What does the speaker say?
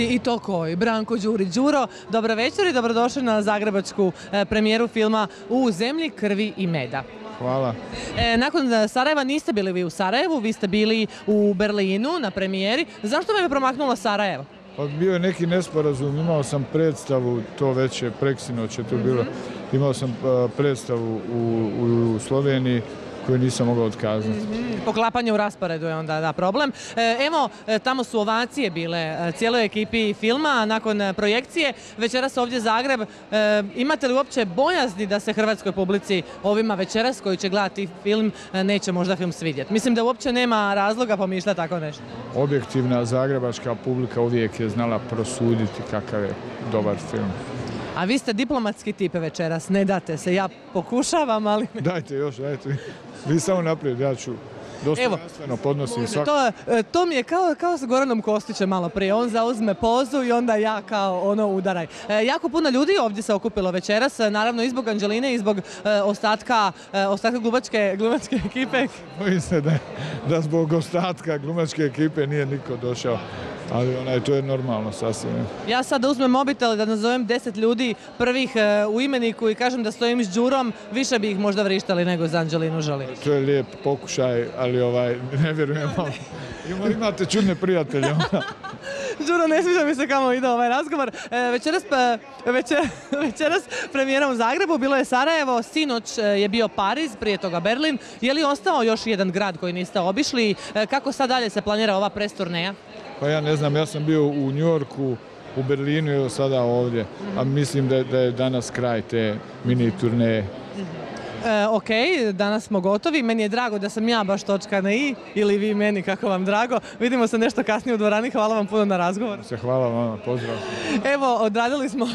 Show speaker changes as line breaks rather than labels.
publici i to koji? Branko Đuri Đuro, dobro večer i dobrodošli na zagrebačku e, premijeru filma U zemlji krvi i meda.
Hvala.
E, nakon e, Sarajeva niste bili vi u Sarajevu, vi ste bili u Berlinu na premijeri. Zašto vam je promaknulo Sarajevo?
Pa bio je neki nesporazum, imao sam predstavu, to već je preksinoć je to bilo, imao sam a, predstavu u, u, u Sloveniji koju nisam mogao otkazati.
Poklapanje u rasporedu je onda da, problem. E, evo, e, tamo su ovacije bile e, cijeloj ekipi filma nakon projekcije. Večeras ovdje Zagreb. E, imate li uopće bojazni da se hrvatskoj publici ovima večeras koji će gledati film neće možda film svidjeti? Mislim da uopće nema razloga pomišljati tako nešto.
Objektivna zagrebačka publika uvijek je znala prosuditi kakav je dobar film.
A vi ste diplomatski tip večeras, ne date se. Ja pokušavam, ali...
Dajte još, dajte. Vi samo naprijed, ja ću dostojanstveno podnosim svak...
To, e, to mi je kao, kao s Goranom Kostićem malo prije. On zauzme pozu i onda ja kao ono udaraj. E, jako puno ljudi ovdje se okupilo večeras, e, naravno i zbog Anđeline i zbog e, ostatka, e, ostatka glumačke, glumačke ekipe.
Bojim se da, da zbog ostatka glumačke ekipe nije niko došao. Ali onaj, to je normalno sasvim.
Ja sad uzmem mobitel da nazovem deset ljudi prvih e, u imeniku i kažem da stojim s Đurom, više bi ih možda vrištali nego za Anđelinu Žoli.
To je lijep pokušaj, ali ovaj, ne vjerujem. Ima- Imate čudne prijatelje.
Đuro, ne sviđa mi se kamo ide ovaj razgovor. E, večeras, večer- večeras premijera u Zagrebu, bilo je Sarajevo, sinoć e, je bio Pariz, prije toga Berlin. Je li ostao još jedan grad koji niste obišli? E, kako sad dalje se planira ova presturneja?
Pa ja ne znam, ja sam bio u Njorku, u Berlinu i evo sada ovdje. A mislim da, je- da je danas kraj te mini turneje.
E, ok, danas smo gotovi. Meni je drago da sam ja baš točka na i, ili vi meni kako vam drago. Vidimo se nešto kasnije u dvorani. Hvala vam puno na razgovor.
Hvala vama, pozdrav.
Evo, odradili smo